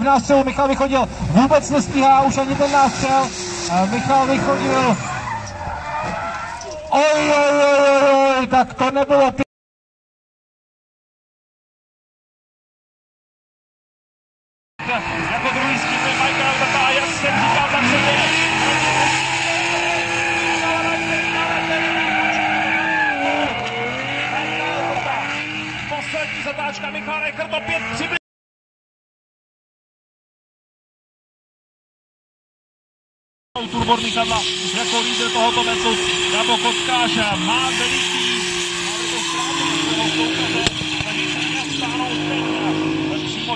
v nástřelu Michal Vychodil vůbec nestíhá už ani ten nástřel. Michal Vychodil. Oj, oj, oj, oj, tak to nebylo Jako. Poslední opět přibližuje. Turborný kadla jako lídr tohoto mecu Gabo Kotkáš má veliký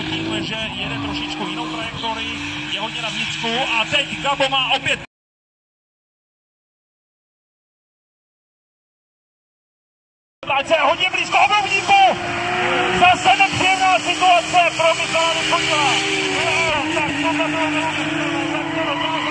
tím, že jede trošičku jinou trajektorii, je hodně na vnitřku a teď Gabo má opět Láce hodně blízko obrovníku! Zase nepříjemná situace pro Michala Vychodila. No, tak bylo neuvěřitelné, jak to dokázal.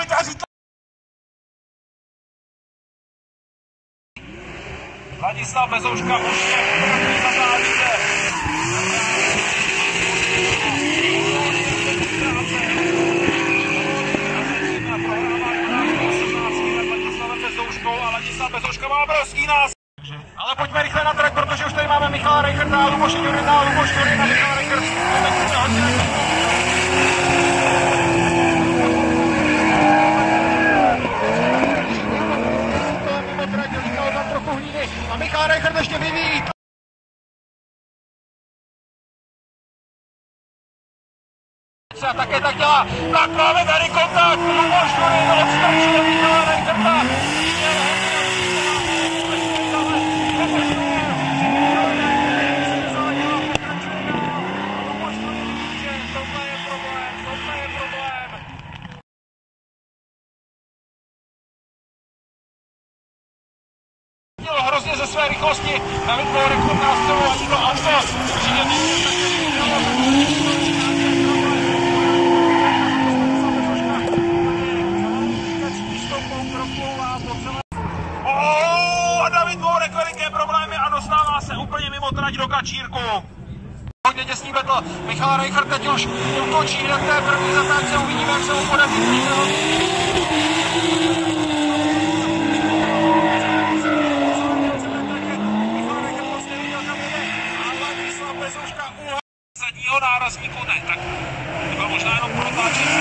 Ladislav Bezouška už nás. Ale pojďme rychle na trať, protože už tady máme Michala Reicherta a Luboše Jurina, Luboš Jurina, Michal Reichert. Teď se hodně mimo trať, Michal tam trochu hlíny a Michal Reichert ještě vyvíjí. A také tak dělá. Tak máme tady kontakt. Luboš problém, tohle je problém. Měl hrozně ze své rychlosti na vytvořit rekord nástřelu a to auto určitě Mourek veliké problémy a dostává se úplně mimo trať do kačírku. Hodně těsný betl. Michal Reichert teď už útočí do té první zatáčce. Uvidíme, jak se mu podaří. Zadního nárazníku ne, tak to bylo možná jenom protlačení.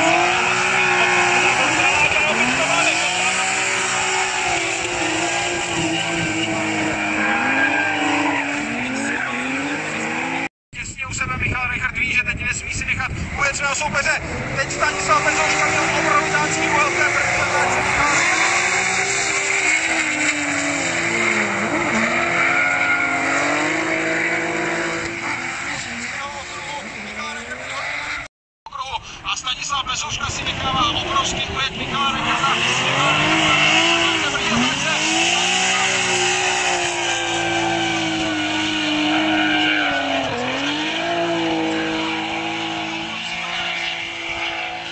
Těsně u sebe Michal Reichert ví, že teď nesmí si nechat ujet svého soupeře. Teď Stanislav Bezouška měl obrovitácký úhel v té první zatáčce. Michal Reichert okruhu a Stanislav Bezouška si nechává obrovský ujet Michala Reicherta. Michal Reichert v první zatáčce.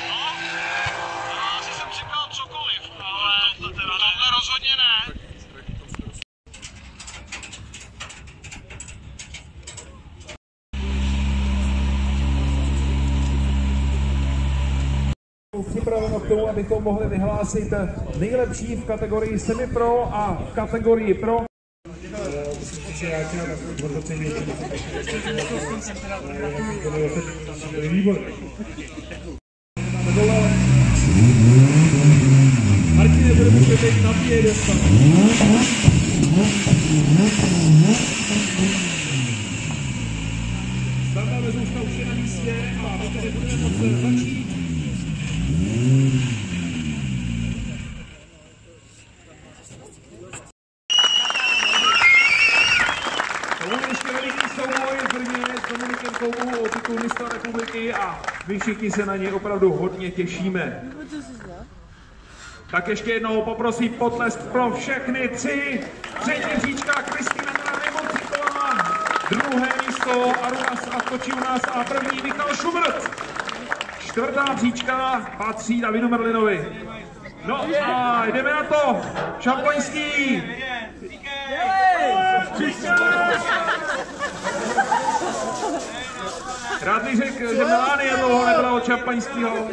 No, asi jsem říkal cokoliv, ale tohle rozhodně ne. Připraveno k tomu, abychom mohli vyhlásit nejlepší v kategorii semi-pro a v kategorii pro. Martine, bude už je na místě a my budeme titul mistra republiky a my všichni se na něj opravdu hodně těšíme. Tak ještě jednou poprosím potlesk pro všechny tři. Třetí příčka Kristýna Nemocíková, druhé místo Arunas Atoči u nás a první Michal Šubrt. Čtvrtá příčka patří Davidu Merlinovi. No a jdeme na to. Šampaňský. Rád bych řekl, že Melanie dlouho nebyla od šampaňského.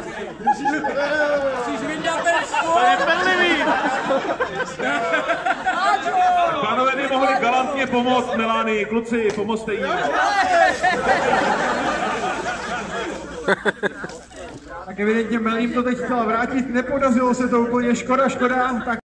Pánové by mohli galantně pomoct Melanii. Kluci, pomozte jí. Tak evidentně Melím to teď chtěla vrátit, nepodařilo se to úplně, škoda, škoda, tak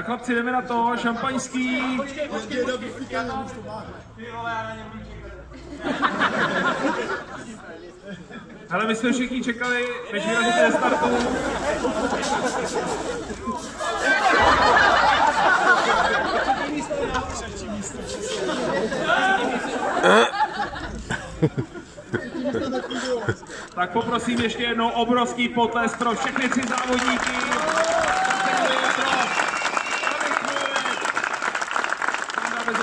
Tak chlapci, jdeme na to, šampaňský. Ale my jsme všichni čekali, než vyrazíte ze startu. Tak poprosím ještě jednou obrovský potlesk pro všechny tři závodníky. Tak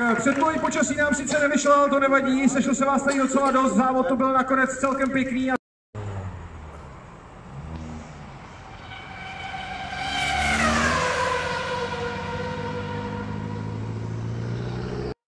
eh, předpověď počasí nám sice nevyšla, ale to nevadí, sešlo se vás tady docela dost, závod to byl nakonec celkem pěkný.